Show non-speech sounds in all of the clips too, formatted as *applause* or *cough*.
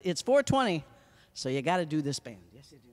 It's 420, so you got to do this band. Yes, you do.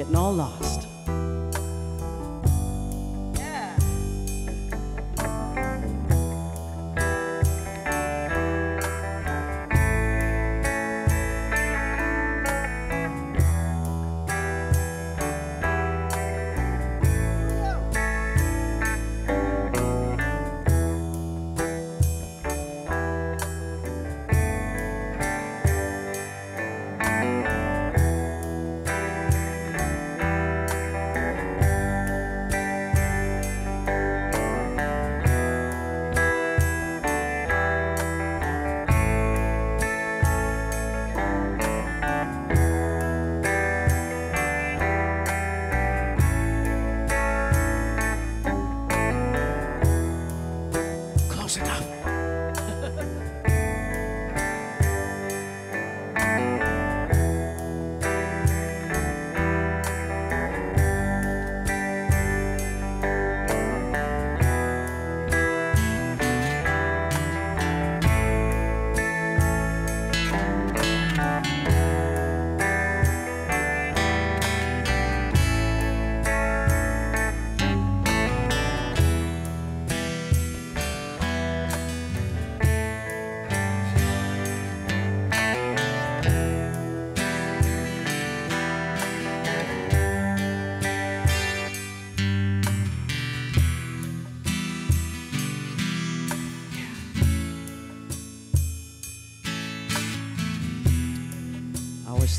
getting all lost.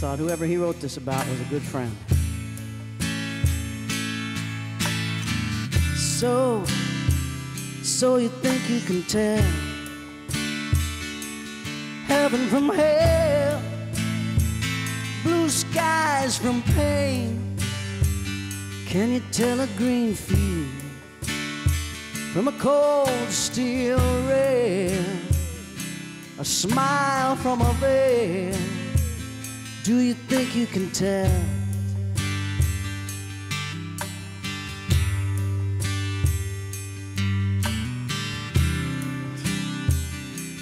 Thought whoever he wrote this about was a good friend. So, so you think you can tell heaven from hell, blue skies from pain? Can you tell a green field from a cold steel rail? A smile from a veil. Do you think you can tell?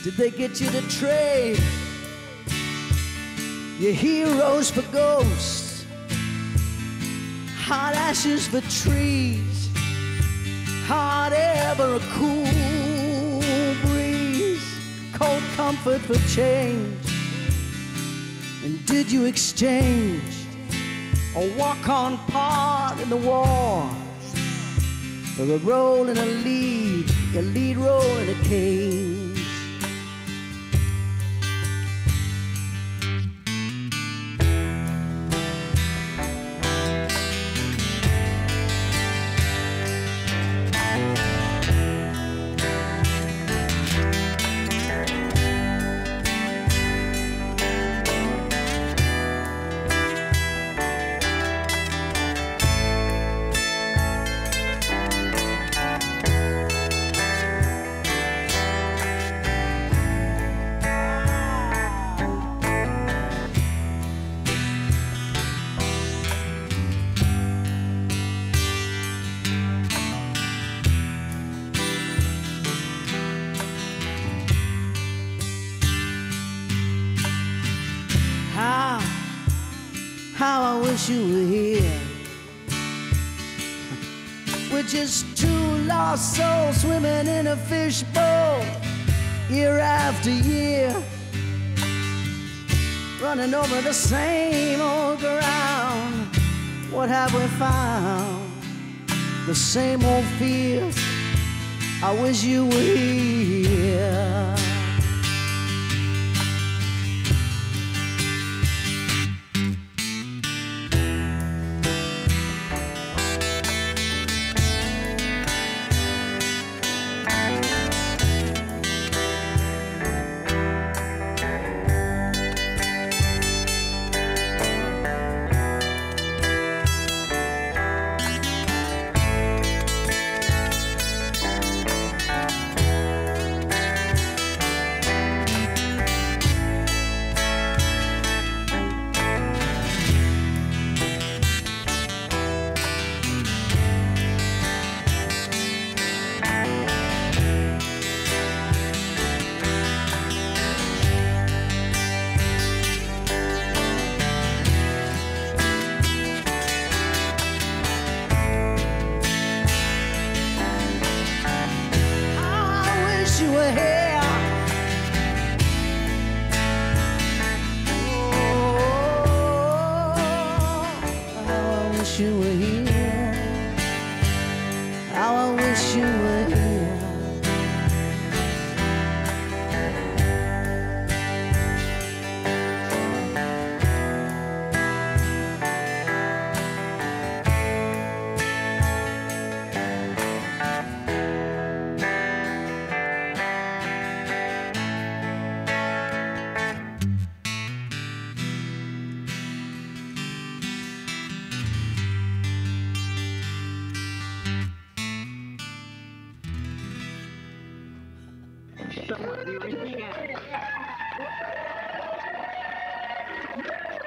Did they get you to trade your heroes for ghosts? Hot ashes for trees, hot air for a cool breeze, cold comfort for change. And did you exchange a walk-on part in the war for a role in a lead, a lead role in a cage? You were here. We're just two lost souls swimming in a fishbowl year after year. Running over the same old ground. What have we found? The same old fears. I wish you were here.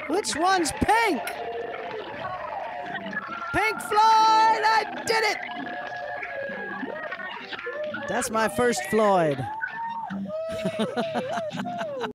Which one's pink? Pink Floyd! I did it! That's my first Floyd. *laughs*